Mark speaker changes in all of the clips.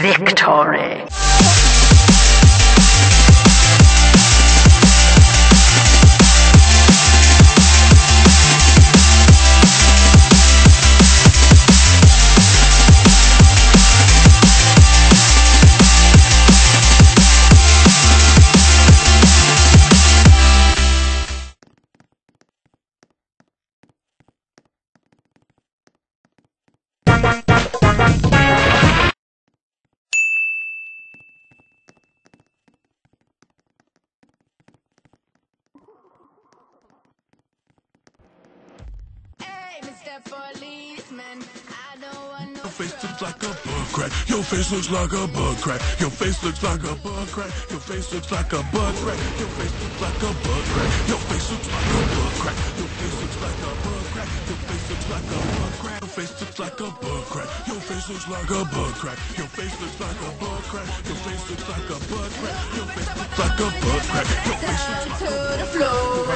Speaker 1: Victory.
Speaker 2: Mr. Policeman, I don't want no
Speaker 3: Your face looks like a bug crack. Your face looks like a bug crack. Your face looks like a bug crack. Your face looks like a bug crack. Your face looks like a bug crack. Your face looks like a bug crack. Your face looks like a bug crack. Your face looks like a bug crack. Your face looks like a bug crack. Your face looks like a bug crack. Your face looks like a bug crack. Your face looks like a bug crack. Your face looks like a bug crack. Your face looks
Speaker 2: down to the floor.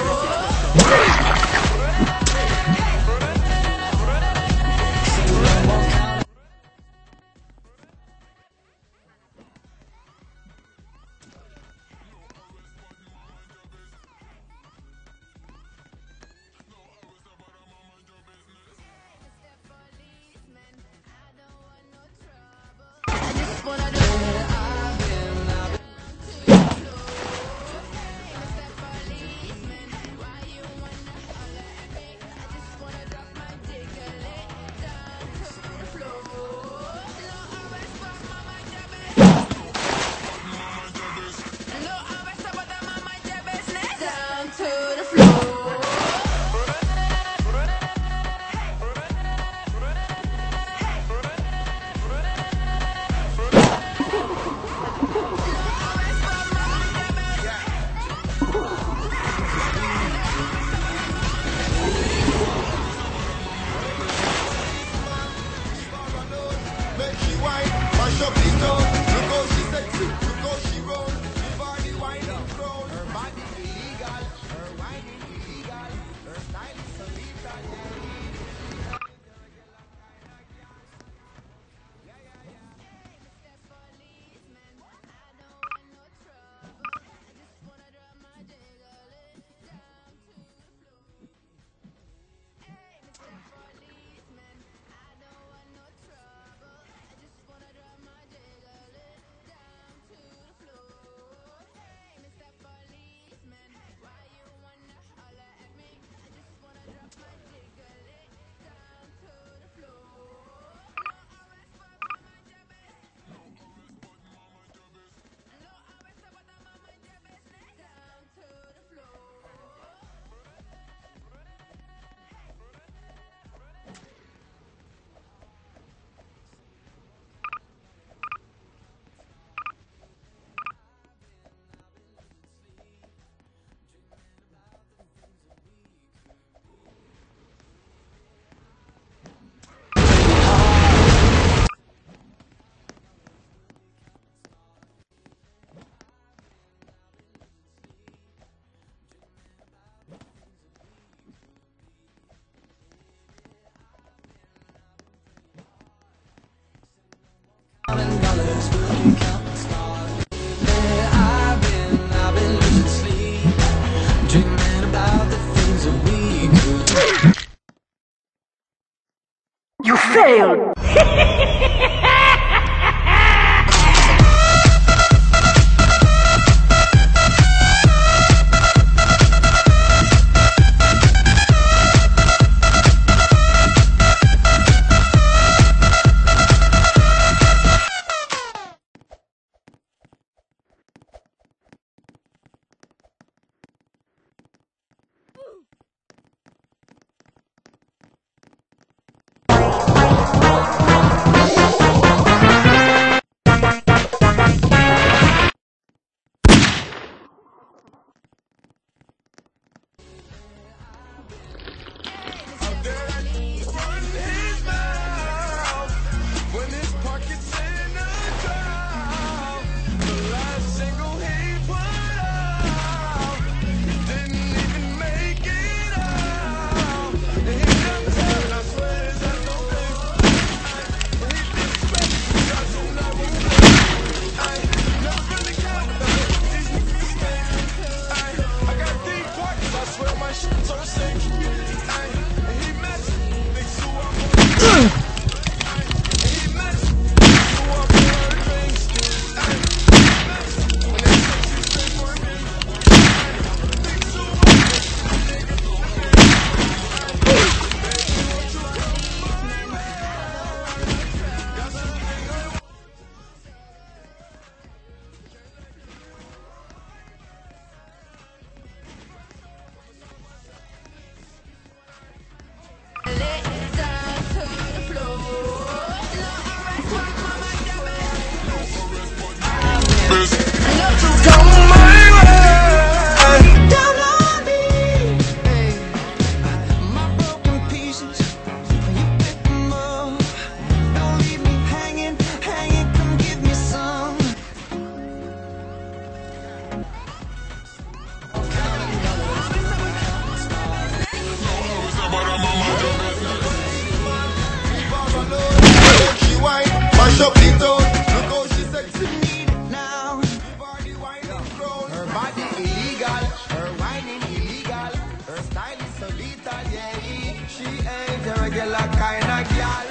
Speaker 2: regular kind of girl.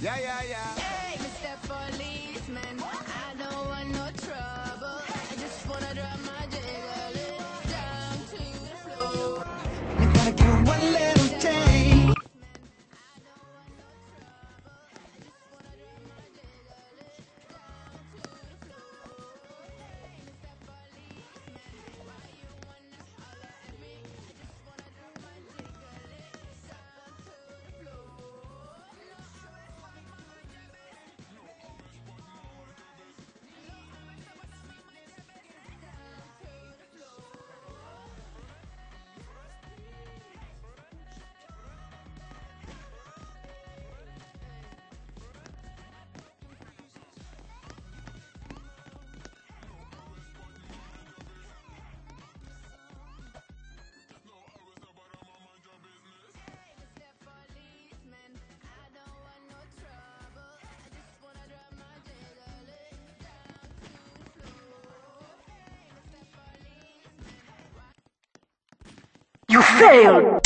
Speaker 2: Yeah, yeah, yeah. You
Speaker 4: failed!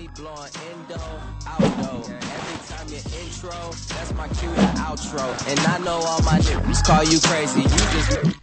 Speaker 1: me blowing endo, outdo. Every time you intro, that's my cue to outro. And I know all my niggas call you crazy. You just.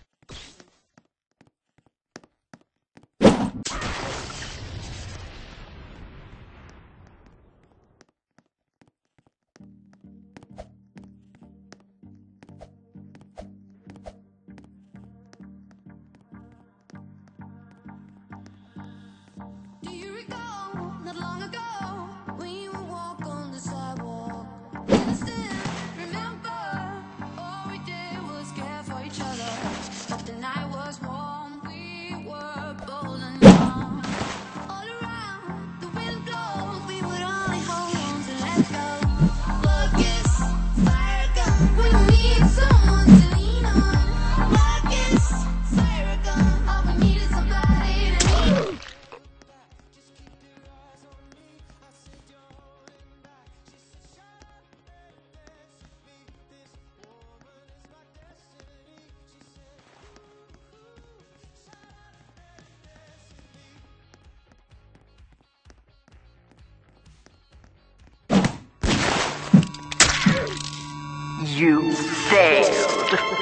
Speaker 4: You failed.